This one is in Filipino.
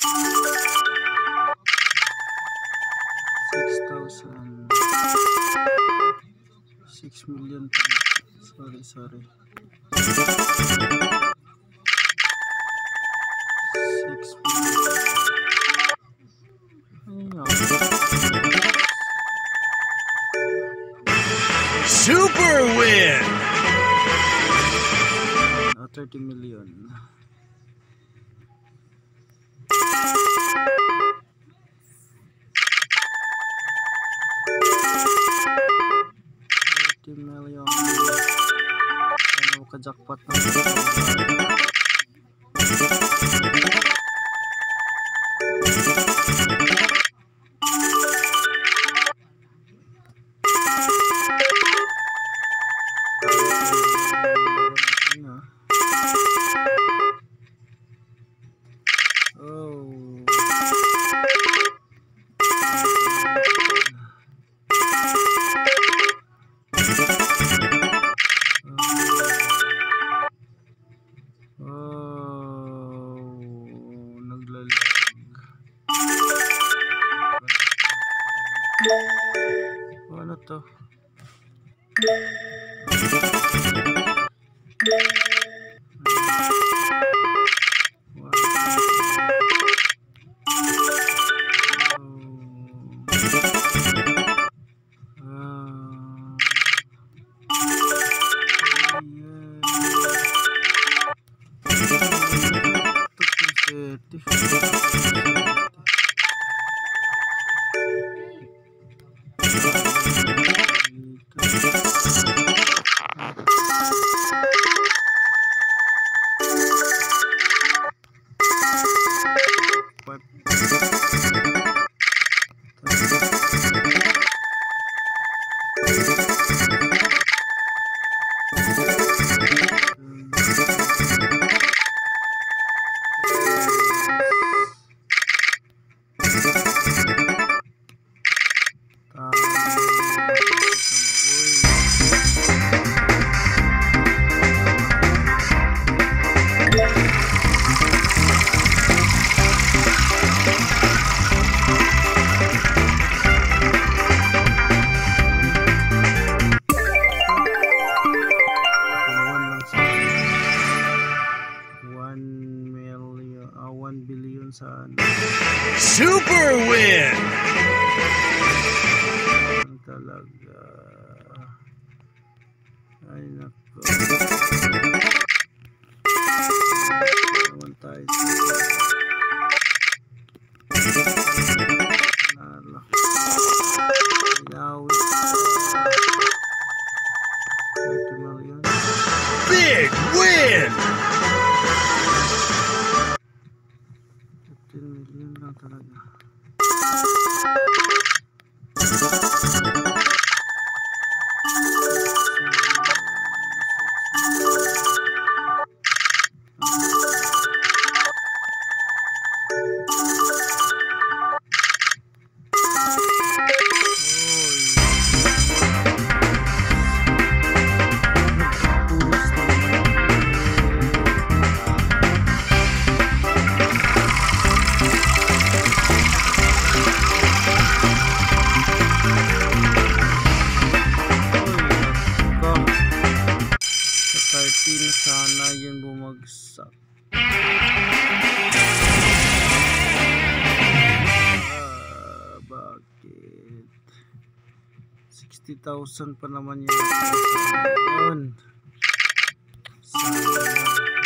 6,000 6 million sorry sorry 6 million Super win! Uh, 30 million का Ano to? Thank you. 1 billion sa ano. Super win! Talaga. Ay, nako. Naman tayo celana. Sana yun bumagsak. Ah, bakit? 60,000 pa naman yun. Yun. Sana.